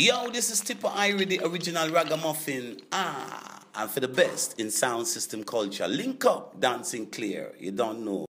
Yo, this is Tipper Irie, the original ragamuffin. Ah, and for the best in sound system culture. Link up, dancing clear. You don't know.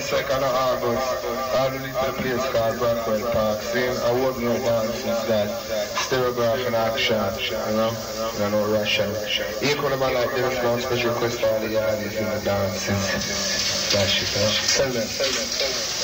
The 22nd of August, I'll release a place called Brockwell Park. Seeing I wasn't no dances that stereograph in action, you know, you know, Russian. Equal man like this, no special request for all the artists in the dances. That shit? Tell them. Tell them.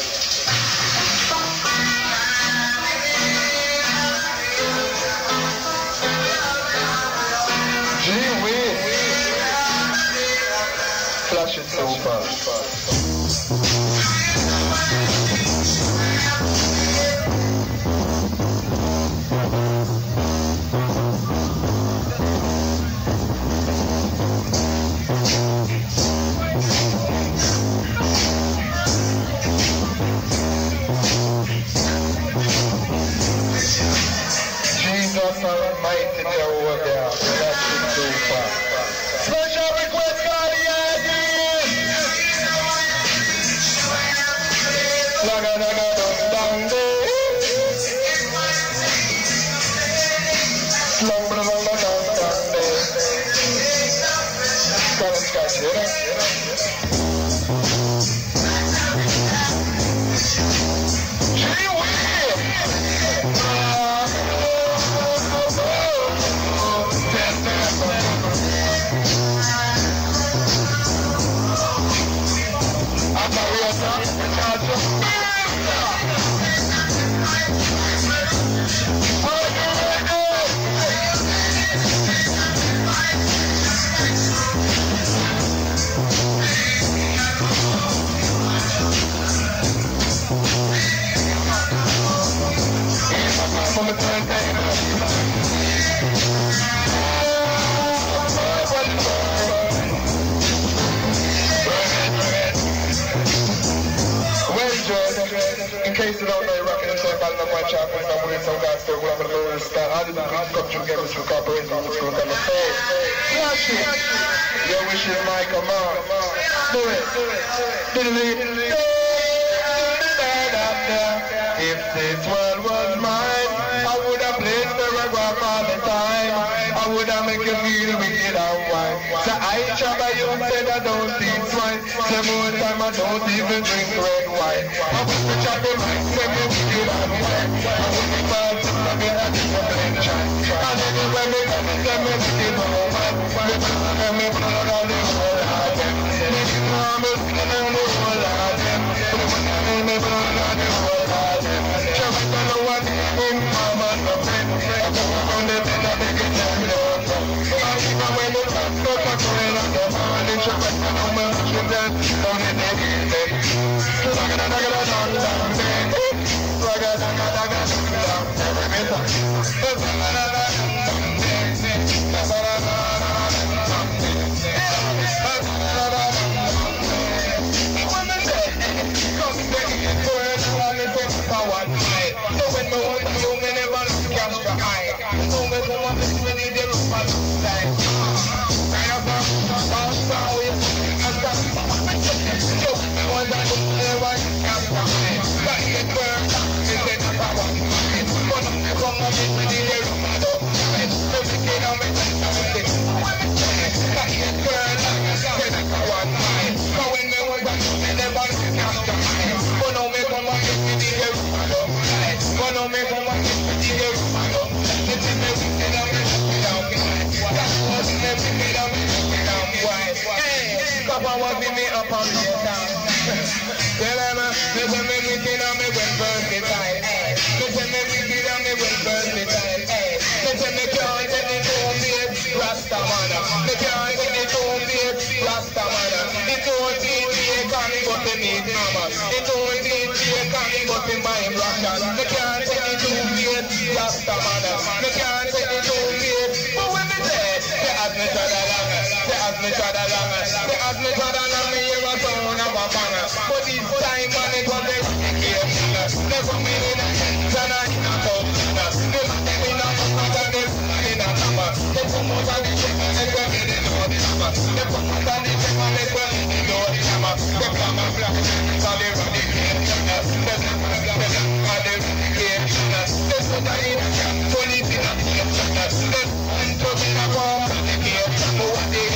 From the wish my command. Do it. If this world was mine, I would have played the rock all the time. I would have make you feel wicked and wine. So I trouble you said I don't see swine. So more time I don't even drink red wine. I put the in my say wine. Lagga da Papa was me up on the town. Tell him, me say me wicked eh. and me went versatile. Hey, me say me wicked eh. and me went versatile. Hey, me say me can't take the tone beat, Rasta man. Me can't take the tone beat, Rasta man. Can't go to me mama. The tone DJ can't go to my Russian. Me can't take the tone beat, Rasta man. Me can't me hear a man.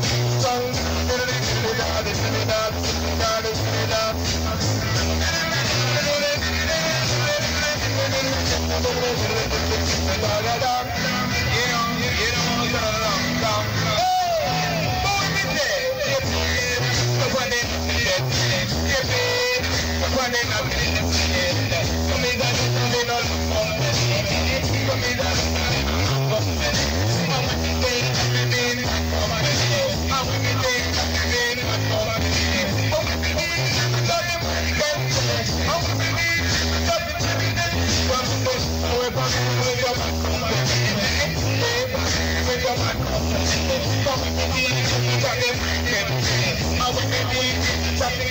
I'm Something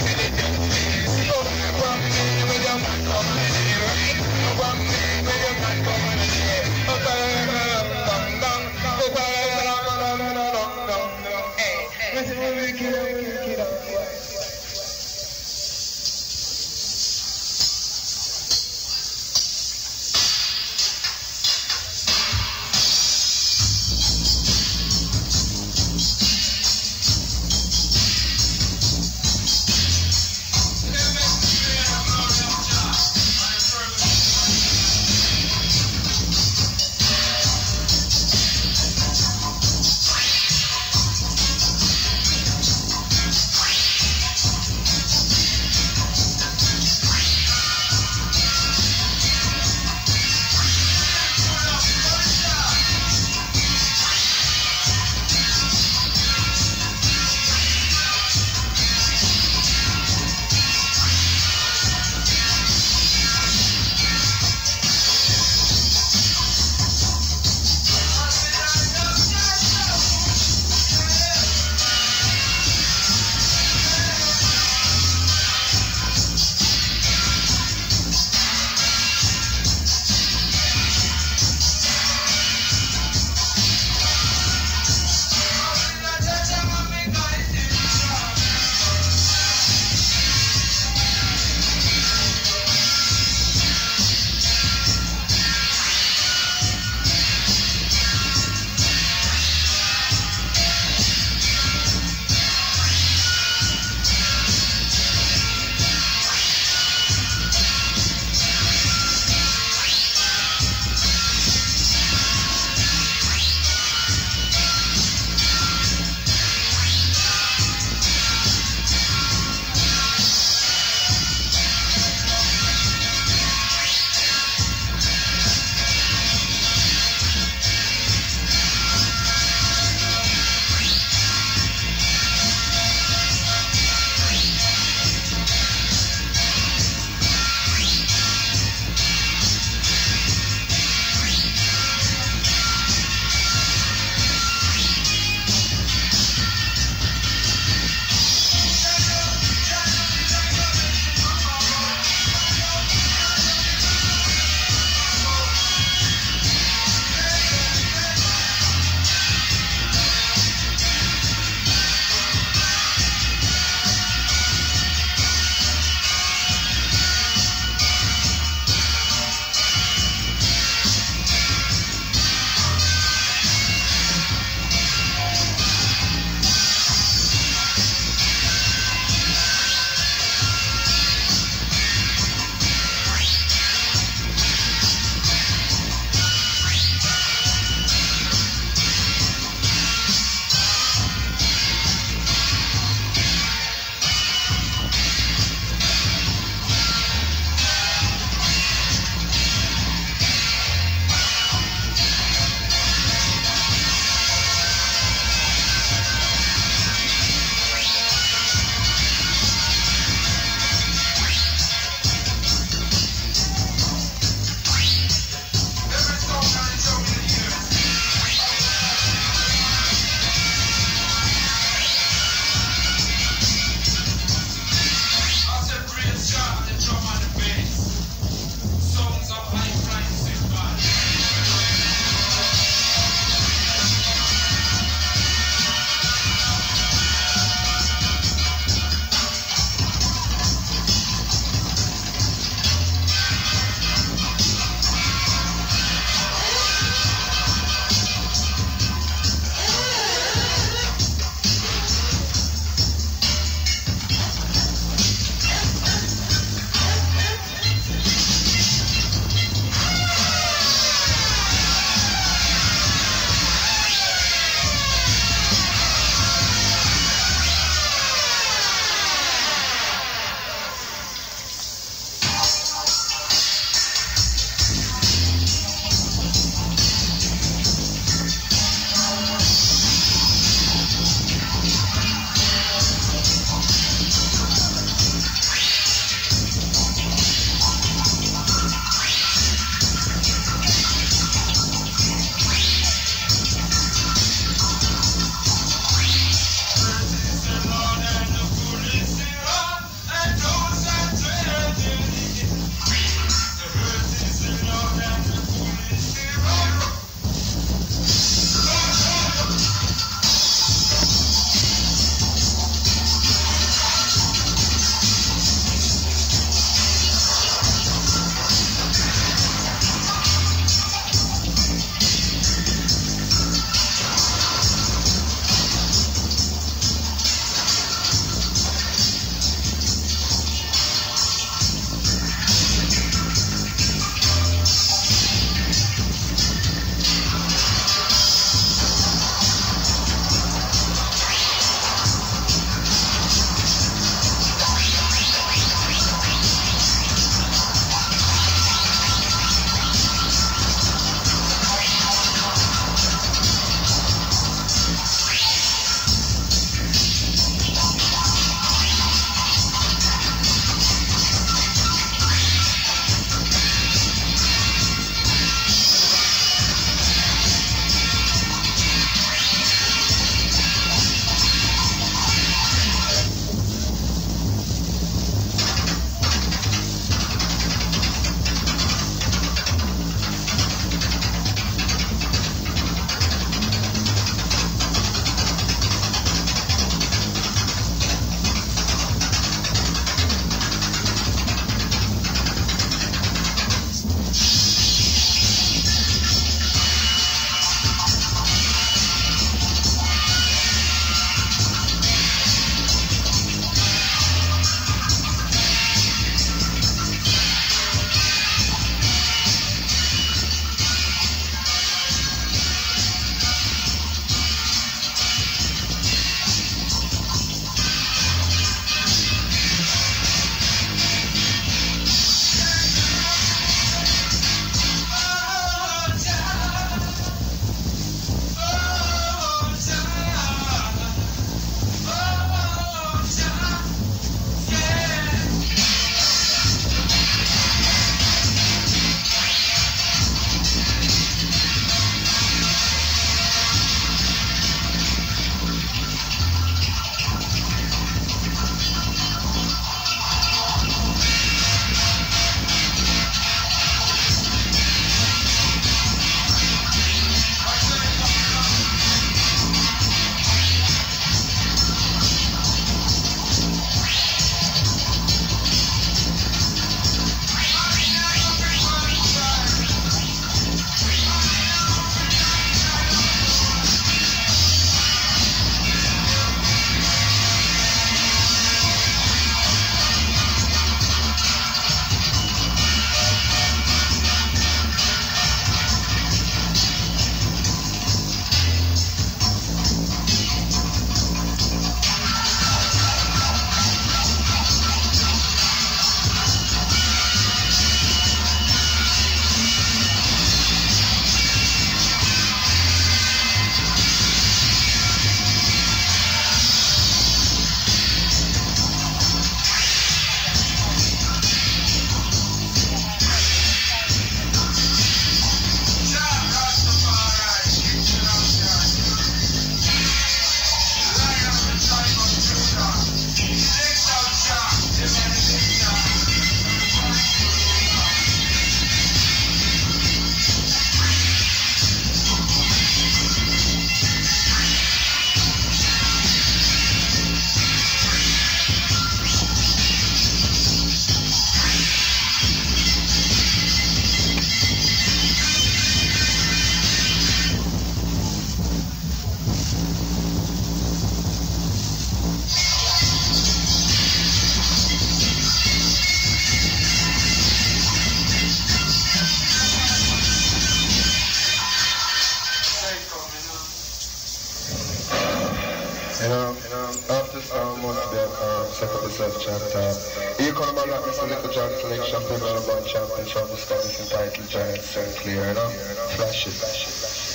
know, after storm must be uh, set up the self-chapter. Here come my rap, Mr. Little John Selection, Premier One Champion, from the studies entitled Giant Sinclair, you know? Flash it.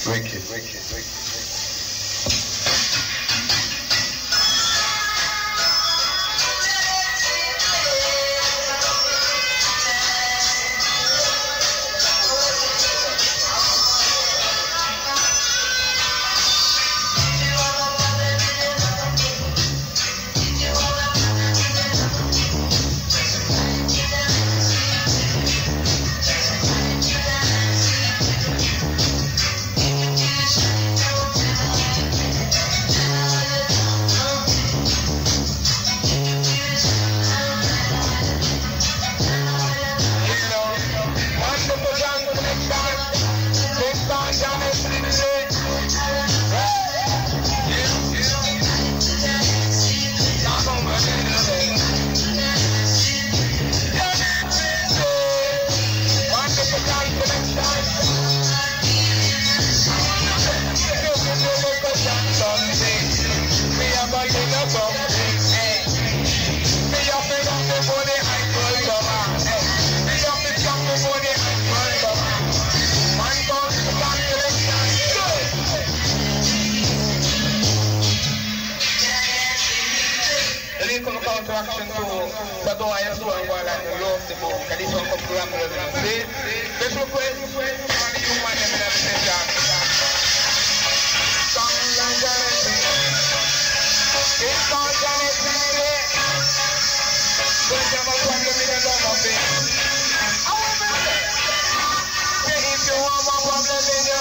Wicked. Wicked. Wicked.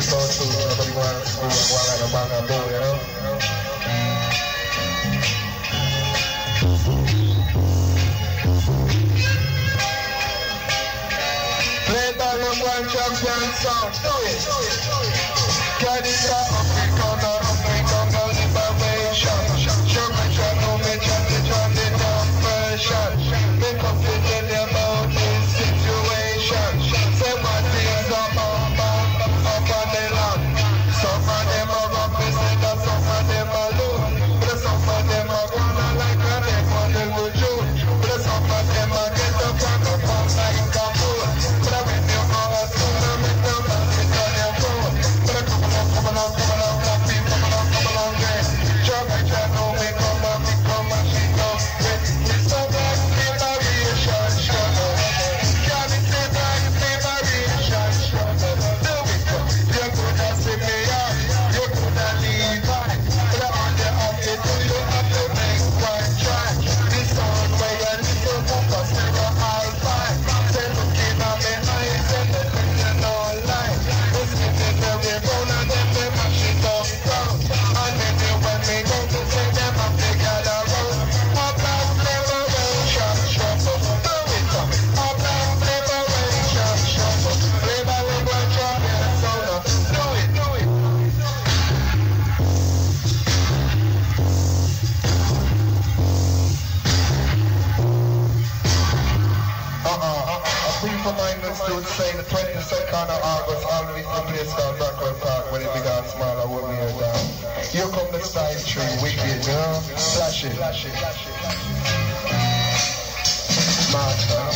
nigga you wanna, you know? Play ball and one drop, one song, do it, do it, do it. Get it up. Here come the side tree, wicked, huh? Slash it. Smart, huh?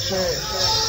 Here comes